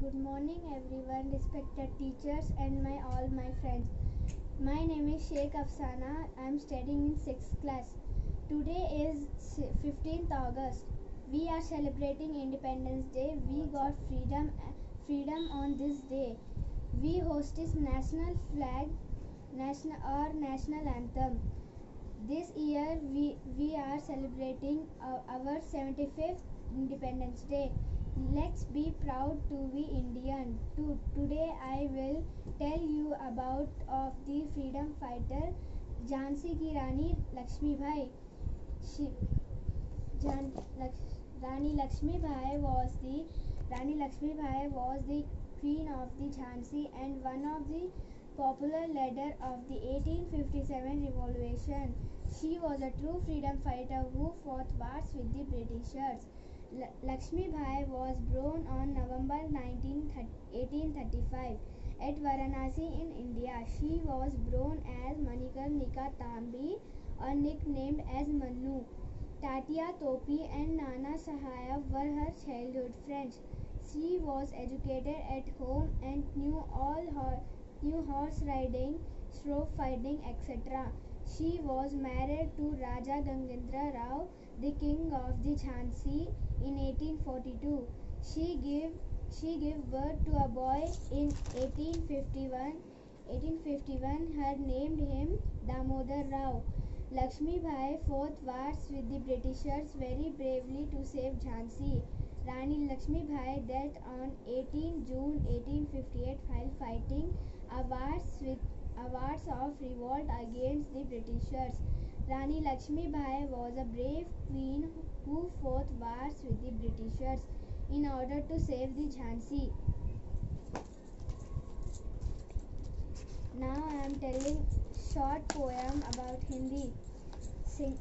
Good morning, everyone, respected teachers, and my all my friends. My name is Sheikh Afsana. I am studying in sixth class. Today is 15th August. We are celebrating Independence Day. We got freedom, freedom on this day. We host this national flag, national or national anthem. This year we, we are celebrating uh, our, our 75th Independence Day. Let's be proud to be Indian. To, today I will tell you about of the freedom fighter Jhansi ki Rani Lakshmi Bai. She, Jan, Laksh, Rani Lakshmi Bai was the Rani Lakshmi Bai was the queen of the Jhansi and one of the popular leader of the 1857 revolution. She was a true freedom fighter who fought wars with the Britishers. Lakshmi Bai was born on November 19, 1835 at Varanasi in India. She was born as Manikarnika Tambe or nicknamed as Manu. Tatya Tope and Nana Sahaya were her childhood friends. She was educated at home and knew all her knew horse riding, stroke fighting, etc. She was married to Raja Gangendra Rao, the king of the Jhansi, in 1842. She gave she gave birth to a boy in 1851. 1851 her named him Damodar Rao. Lakshmi Bai fought wars with the Britishers very bravely to save Jhansi. Rani Lakshmi Bai died on 18 June 1858 while fighting a wars with a wars of revolt against the Britishers. Rani Lakshmi Bai was a brave queen who fought wars with the Britishers in order to save the Jhansi. Now I am telling short poem about Hindi. Sing